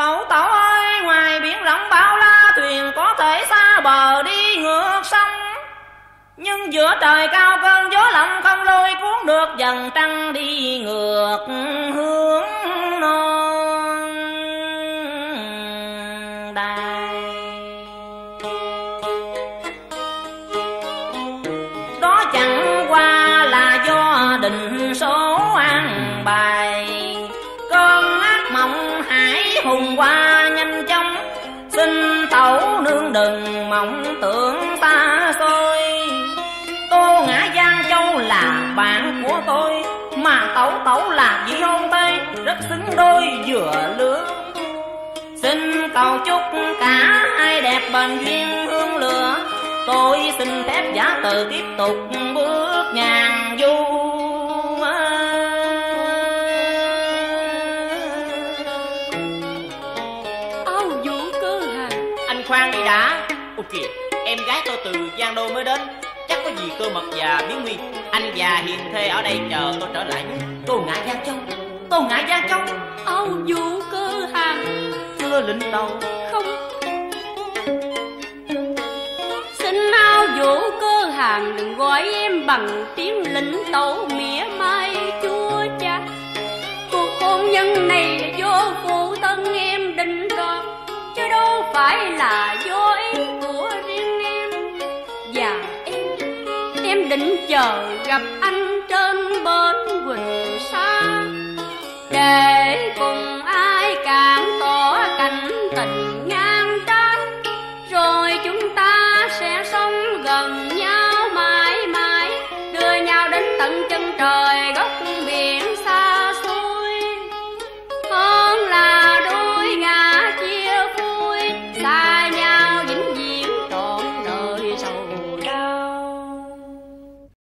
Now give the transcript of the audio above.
Tẩu tẩu ơi, ngoài biển rộng bao la, Thuyền có thể xa bờ đi ngược sông. Nhưng giữa trời cao cơn gió lòng không lôi cuốn được Dần trăng đi ngược hướng non đài. Đó chẳng qua là do định hùng qua nhanh chóng, Xin tẩu nương đừng mộng tưởng ta xôi. Tô Ngã Giang Châu là bạn của tôi, Mà tẩu tẩu là vị hôn tây Rất xứng đôi vừa lứa Xin cầu chúc cả hai đẹp bền duyên hương lửa, Tôi xin phép giả từ tiếp tục bước ngàn du khoan đi đã. Ồ kìa Em gái tôi từ Giang Đô mới đến. Chắc có gì cơ mật và biến nguy Anh và hiền thê ở đây chờ tôi trở lại nhé. Tô Ngã Giang Châu Tô Ngã Giang Châu. Áo vũ cơ hàng Chưa lĩnh tàu. Không. Xin áo vũ cơ hàng Đừng gọi em bằng tiếng lĩnh tẩu mỉa mai chúa cha. Cuộc hôn nhân này phải là dối của riêng em. Và em, em định chờ gặp anh